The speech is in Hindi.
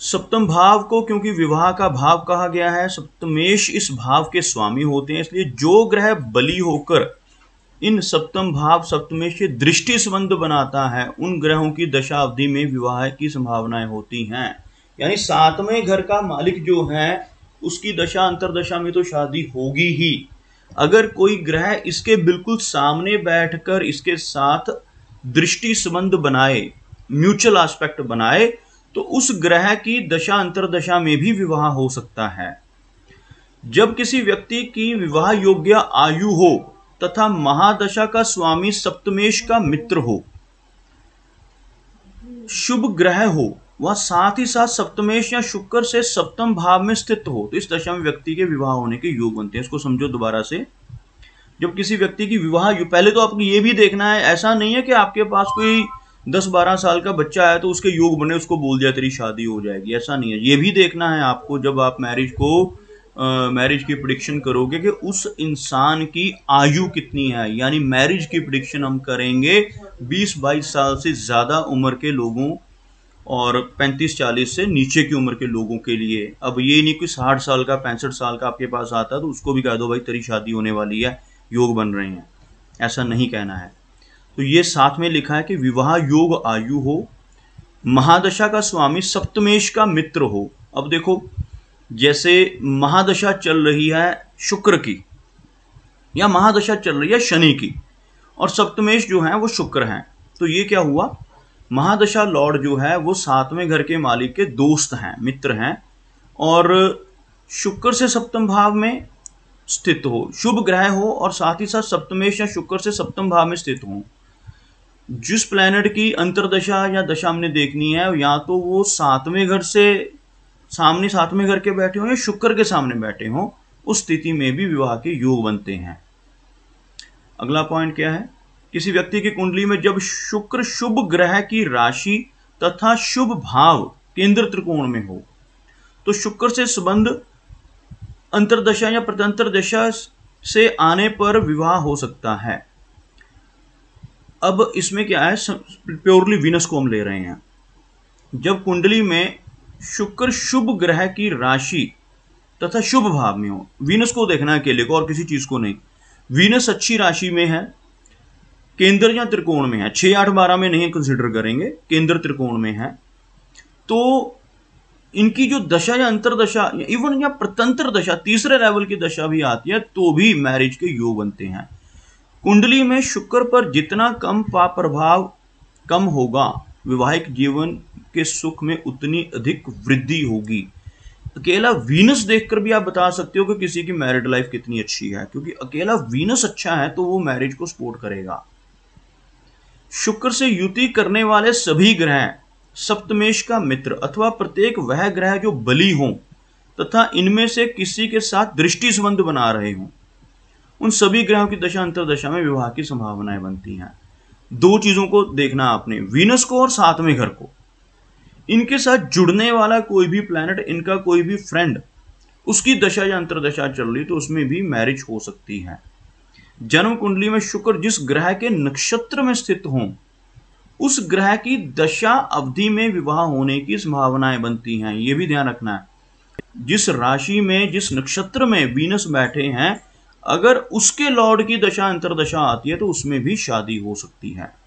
सप्तम भाव को क्योंकि विवाह का भाव कहा गया है, सप्तमेश इस भाव के स्वामी होते हैं, इसलिए जो ग्रह बली होकर इन सप्तम भाव, सप्तमेश से दृष्टि संबंध बनाता है, उन ग्रहों की दशा अवधि में विवाह की संभावनाएँ होती हैं। यानी सातवें घर का मालिक जो है, उसकी दशा, अंतरदशा में तो शादी होगी ही। अगर कोई ग्रह इसके बिल्कुल सामने बैठकर इसके साथ दृष्टि संबंध बनाए, म्यूचुअल एस्पेक्ट बनाए तो उस ग्रह की दशा अंतरदशा में भी विवाह हो सकता है। जब किसी व्यक्ति की विवाह योग्य आयु हो तथा महादशा का स्वामी सप्तमेश का मित्र हो, शुभ ग्रह हो, वह साथ ही साथ सप्तमेश या शुक्र से सप्तम भाव में स्थित हो तो इस दशा में व्यक्ति के विवाह होने के योग बनते हैं। इसको समझो दोबारा से। जब किसी व्यक्ति की विवाह पहले तो आपको ये भी देखना है, ऐसा नहीं है कि आपके पास कोई दस बारह साल का बच्चा आया तो उसके योग बने, उसको बोल दिया, तेरी शादी हो जाएगी। ऐसा नहीं है। ये भी देखना है आपको जब आप मैरिज को मैरिज की प्रडिक्शन करोगे कि उस इंसान की आयु कितनी है। यानी मैरिज की प्रडिक्शन हम करेंगे 20-22 साल से ज़्यादा उम्र के लोगों और 35-40 से नीचे की उम्र के लोगों के लिए। अब ये नहीं कि साठ साल का, पैंसठ साल का आपके पास आता है तो उसको भी कह दो, भाई तेरी शादी होने वाली है, योग बन रहे हैं। ऐसा नहीं कहना है। तो ये साथ में लिखा है कि विवाह योग आयु हो, महादशा का स्वामी सप्तमेश का मित्र हो। अब देखो, जैसे महादशा चल रही है शुक्र की, या महादशा चल रही है शनि की, और सप्तमेश जो है वो शुक्र हैं तो ये क्या हुआ? महादशा लॉर्ड जो है वो सातवें घर के मालिक के दोस्त हैं, मित्र हैं, और शुक्र से सप्तम भाव में स्थित हो, शुभ ग्रह हो, और साथ ही साथ सप्तमेश या शुक्र से सप्तम भाव में स्थित हो। जिस प्लैनेट की अंतरदशा या दशा हमने देखनी है, या तो वो सातवें घर से सामने सातवें घर के बैठे हों या शुक्र के सामने बैठे हों, उस स्थिति में भी विवाह के योग बनते हैं। अगला पॉइंट क्या है? किसी व्यक्ति की कुंडली में जब शुक्र शुभ ग्रह की राशि तथा शुभ भाव केंद्र त्रिकोण में हो तो शुक्र से संबंध अंतरदशा या प्रतंत्र दशा से आने पर विवाह हो सकता है। अब इसमें क्या है प्योरली विनस को हम ले रहे हैं। जब कुंडली में शुक्र शुभ ग्रह की राशि तथा शुभ भाव में हो वीनस को देखना है अकेले को और किसी चीज़ को नहीं। वीनस अच्छी राशि में है, केंद्र या त्रिकोण में है। छह, आठ, बारह में नहीं कंसिडर करेंगे, केंद्र त्रिकोण में है। तो इनकी जो दशा या अंतरदशा इवन या प्रतंत्र दशा, तीसरे लेवल की दशा भी आती है तो भी मैरिज के योग बनते हैं। कुंडली में शुक्र पर जितना कम पाप प्रभाव कम होगा, विवाहिक जीवन के सुख में उतनी अधिक वृद्धि होगी। अकेला वीनस देखकर भी आप बता सकते हो कि किसी की मैरिड लाइफ कितनी अच्छी है, क्योंकि अकेला वीनस अच्छा है तो वो मैरिज को सपोर्ट करेगा। शुक्र से युति करने वाले सभी ग्रह, सप्तमेश का मित्र अथवा प्रत्येक वह ग्रह जो बली हो, तथा इनमें से किसी के साथ दृष्टि संबंध बना रहे हों। उन सभी ग्रहों की दशा अंतरदशा में विवाह की संभावनाएँ बनती हैं। दो चीज़ों को देखना आपने, वीनस को और सातवें घर को। इनके साथ जुड़ने वाला कोई भी प्लैनेट इनका कोई भी फ्रेंड उसकी दशा या अंतरदशा चल रही तो उसमें भी मैरिज हो सकती है। जन्म कुंडली में शुक्र जिस ग्रह के नक्षत्र में स्थित हो, उस ग्रह की दशा अवधि में विवाह होने की संभावनाएँ बनती हैं यह भी ध्यान रखना है। जिस राशि में, जिस नक्षत्र में वीनस बैठे हैं अगर उसके लॉर्ड की दशा अंतरदशा आती है तो उसमें भी शादी हो सकती है।